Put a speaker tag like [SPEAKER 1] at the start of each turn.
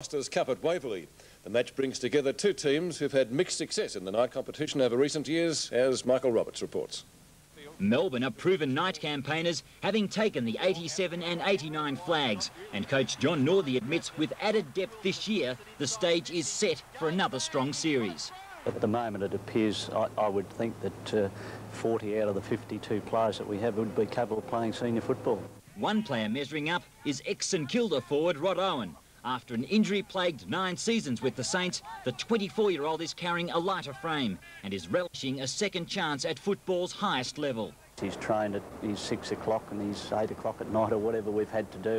[SPEAKER 1] Foster's Cup at Waverley. The match brings together two teams who've had mixed success in the night competition over recent years, as Michael Roberts reports.
[SPEAKER 2] Melbourne are proven night campaigners, having taken the 87 and 89 flags. And coach John Northey admits with added depth this year, the stage is set for another strong series.
[SPEAKER 3] At the moment, it appears, I, I would think that uh, 40 out of the 52 players that we have would be capable of playing senior football.
[SPEAKER 2] One player measuring up is ex-St Kilda forward Rod Owen. After an injury-plagued nine seasons with the Saints, the 24-year-old is carrying a lighter frame and is relishing a second chance at football's highest level.
[SPEAKER 3] He's trained at his six o'clock and he's eight o'clock at night or whatever we've had to do.